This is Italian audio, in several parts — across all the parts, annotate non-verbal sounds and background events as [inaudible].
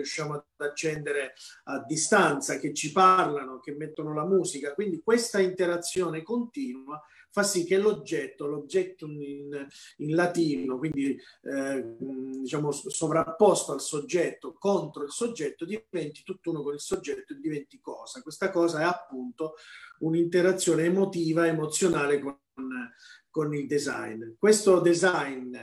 riusciamo ad accendere a distanza, che ci parlano, che mettono la musica. Quindi questa interazione continua fa sì che l'oggetto, l'oggetto in, in latino, quindi eh, diciamo sovrapposto al soggetto contro il soggetto, diventi tutt'uno con il soggetto e diventi cosa. Questa cosa è appunto un'interazione emotiva, emozionale con, con il design. Questo design,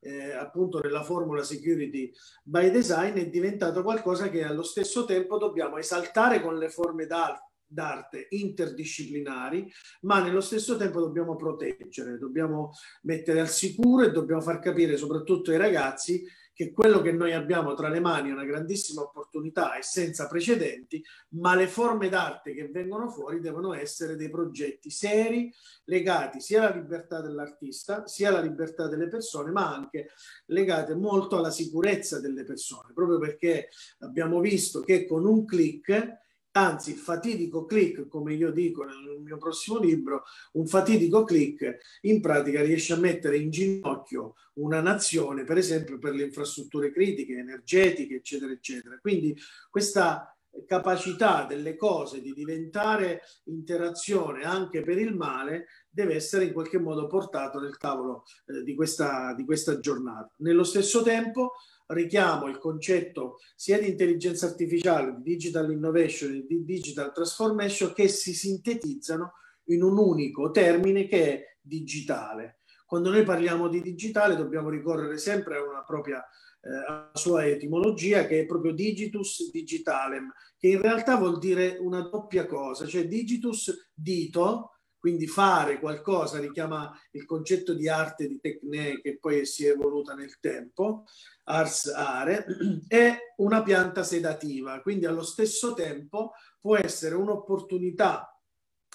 eh, appunto nella formula security by design, è diventato qualcosa che allo stesso tempo dobbiamo esaltare con le forme d'arte d'arte interdisciplinari, ma nello stesso tempo dobbiamo proteggere, dobbiamo mettere al sicuro e dobbiamo far capire soprattutto ai ragazzi che quello che noi abbiamo tra le mani è una grandissima opportunità e senza precedenti, ma le forme d'arte che vengono fuori devono essere dei progetti seri, legati sia alla libertà dell'artista, sia alla libertà delle persone, ma anche legate molto alla sicurezza delle persone, proprio perché abbiamo visto che con un clic anzi fatidico click, come io dico nel mio prossimo libro, un fatidico click in pratica riesce a mettere in ginocchio una nazione, per esempio per le infrastrutture critiche, energetiche, eccetera, eccetera. Quindi questa capacità delle cose di diventare interazione anche per il male deve essere in qualche modo portato nel tavolo eh, di, questa, di questa giornata. Nello stesso tempo richiamo il concetto sia di intelligenza artificiale, di digital innovation e di digital transformation che si sintetizzano in un unico termine che è digitale. Quando noi parliamo di digitale dobbiamo ricorrere sempre a una propria eh, sua etimologia che è proprio digitus digitalem, che in realtà vuol dire una doppia cosa, cioè digitus dito, quindi fare qualcosa richiama il concetto di arte di tecne che poi si è evoluta nel tempo, ars are, è [clears throat] una pianta sedativa, quindi allo stesso tempo può essere un'opportunità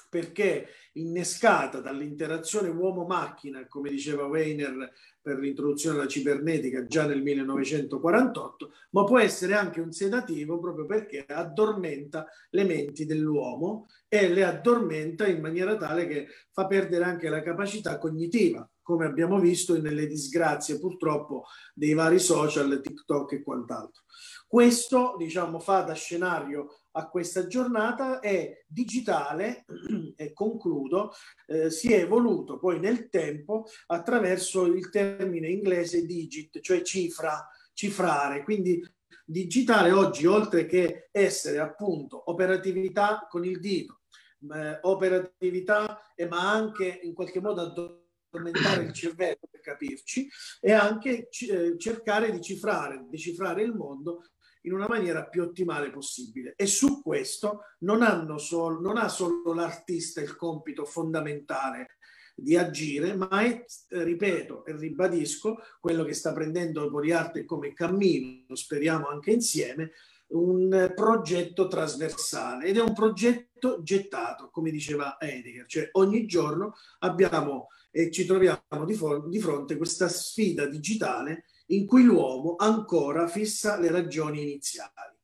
perché innescata dall'interazione uomo-macchina, come diceva Weiner per l'introduzione alla cibernetica già nel 1948, ma può essere anche un sedativo proprio perché addormenta le menti dell'uomo e le addormenta in maniera tale che fa perdere anche la capacità cognitiva, come abbiamo visto nelle disgrazie purtroppo dei vari social, TikTok e quant'altro. Questo, diciamo, fa da scenario a questa giornata è digitale [clears throat] e concludo, eh, si è evoluto poi nel tempo attraverso il termine inglese digit, cioè cifra, cifrare. Quindi digitale oggi, oltre che essere appunto operatività con il dito, eh, operatività, eh, ma anche in qualche modo addormentare il cervello per capirci, e anche eh, cercare di cifrare, decifrare il mondo in una maniera più ottimale possibile. E su questo non, solo, non ha solo l'artista il compito fondamentale di agire, ma è, ripeto e ribadisco, quello che sta prendendo Poriarte come cammino, speriamo anche insieme, un progetto trasversale ed è un progetto gettato, come diceva Heidegger, cioè ogni giorno abbiamo e ci troviamo di, di fronte a questa sfida digitale in cui l'uomo ancora fissa le ragioni iniziali.